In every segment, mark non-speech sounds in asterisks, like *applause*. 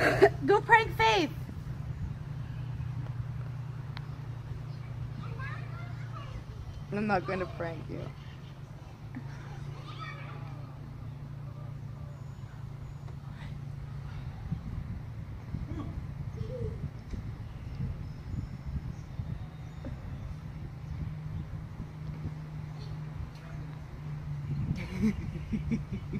*laughs* Go prank Faith. I'm not going to prank you. *laughs*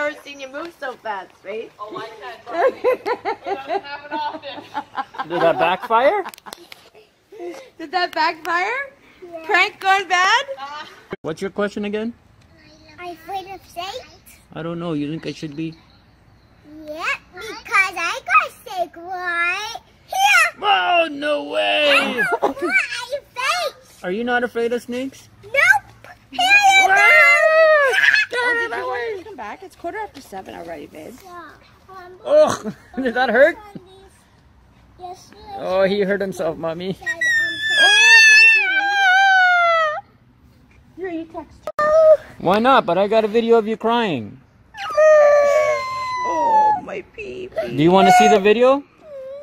never seen you move so fast, Faith. Oh, I can. *laughs* It doesn't happen often. Did that backfire? Did that backfire? Prank gone bad? What's your question again? I'm afraid of snakes. I don't know. You think I should be? Yeah, because I got sick right here. Oh, no way! *laughs* What are you face? Are you not afraid of snakes? Nope. Here you go. Oh, did you come back? It's quarter after seven already, babe. Oh, *laughs* did that hurt? Yes. Oh, he hurt himself, mommy. Ah! Here, you text. Why not? But I got a video of you crying. Ah! Oh, my baby. Do you want to see the video?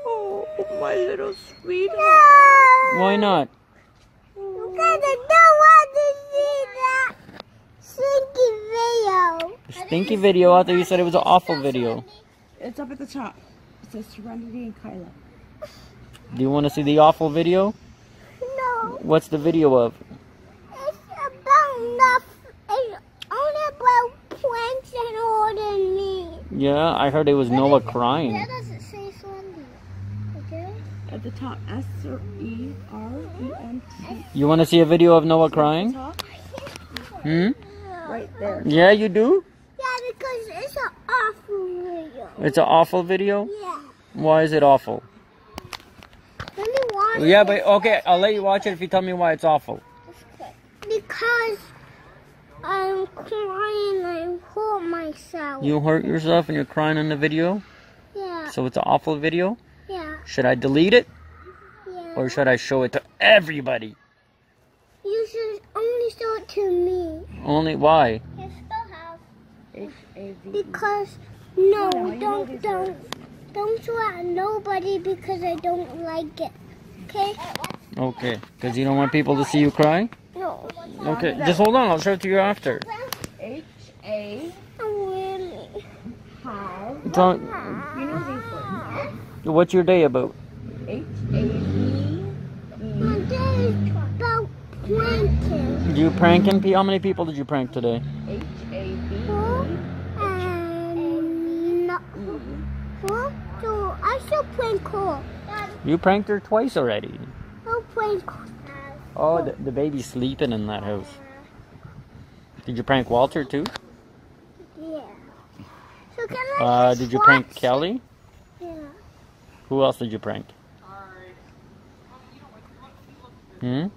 Oh, my little sweetheart. Why not? Because I don't want to see that stinky video. Stinky video. I thought you said it was an awful video. It's up at the top. It says Serenity and Kyla. Do you want to see the awful video? No, What's the video of? it's about nothing. It's only about plants and holding me. Yeah, I heard it was Noah crying. does it say Slendy? Okay. At the top, S R E R E N T. You want to see a video of Noah crying? Hmm? right there. Yeah, you do? Because it's an awful video. It's an awful video? Yeah. Why is it awful? Let me watch Yeah, it. but okay, I'll let you watch it if you tell me why it's awful. Because I'm crying, I hurt myself. You hurt yourself and you're crying in the video? Yeah, So it's an awful video? yeah, Should I delete it? yeah. Or should I show it to everybody? You should only show it to me. Only why? H A V. Because no, No, don't, don't, don't show it to nobody because I don't like it. Okay? Okay, because you don't want people to see you cry? No. Okay, just hold on, I'll show it to you after. H A. Really? How? Don't, You know these what's your day about? H A V. My day is. You pranking? How many people did you prank today? H A V. Huh? And no. So I still playing cool. You pranked her twice already. I'll play cool. Oh, the, the baby's sleeping in that house. Did you prank Walter too? Yeah. So can I Uh, did you prank watch? Kelly? Yeah. Who else did you prank? Hmm?